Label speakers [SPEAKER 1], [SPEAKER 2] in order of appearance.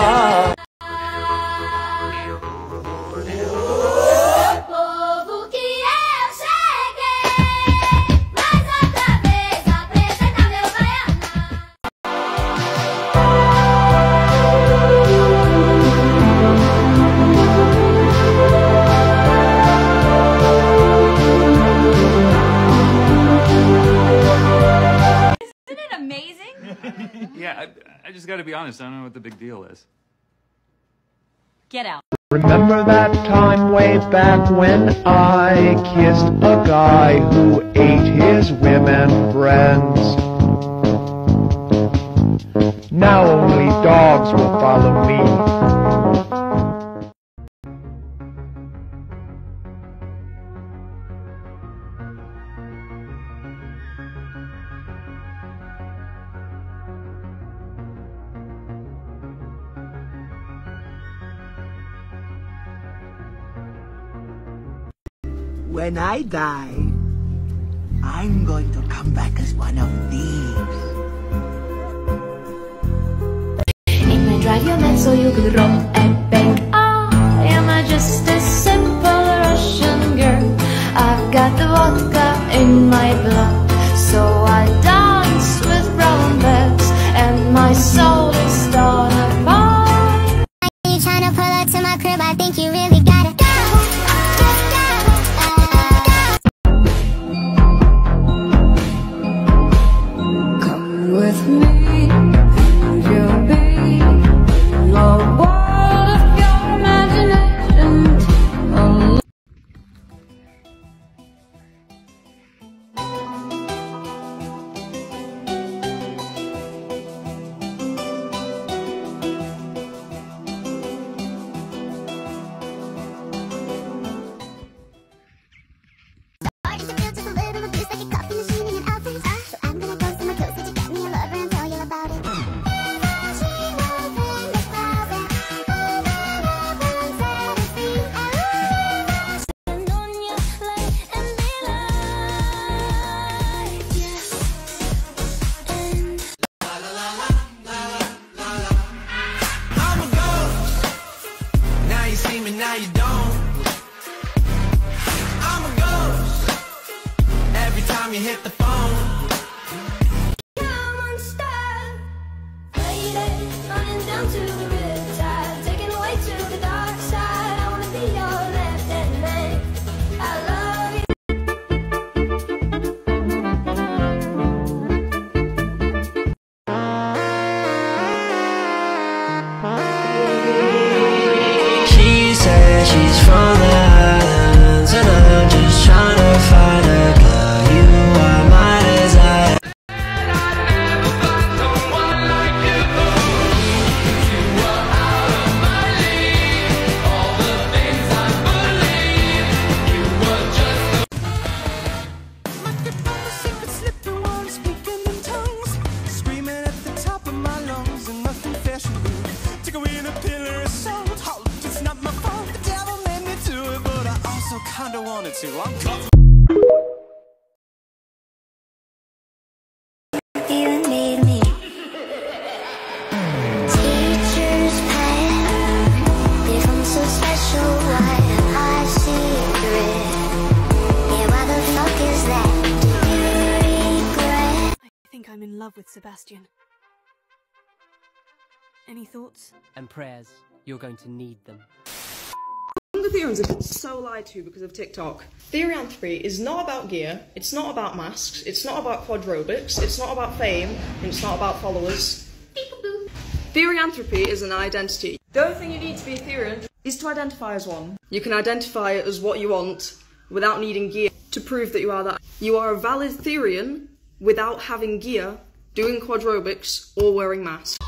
[SPEAKER 1] boca.
[SPEAKER 2] I just gotta be honest. I don't know what the big deal is.
[SPEAKER 3] Get out.
[SPEAKER 4] Remember that time way back when I kissed a guy who ate his women friends? Now only dogs will follow me.
[SPEAKER 1] When I die, I'm going to come back as one of these.
[SPEAKER 5] It may drive you mad so you could rob a bank. Ah, I am a just a simple Russian girl. I've got the vodka in my blood.
[SPEAKER 6] Regret?
[SPEAKER 7] I think I'm in love with Sebastian. Any thoughts?
[SPEAKER 8] and prayers. You're going to need them.
[SPEAKER 9] The therians have been so lied to because of TikTok. Therianthropy is not about gear, it's not about masks, it's not about quadrobics, it's not about fame, and it's not about followers. Therianthropy is an identity. The only thing you need to be a Therian is to identify as one. You can identify as what you want without needing gear to prove that you are that. You are a valid therian without having gear, doing quadrobics, or wearing masks.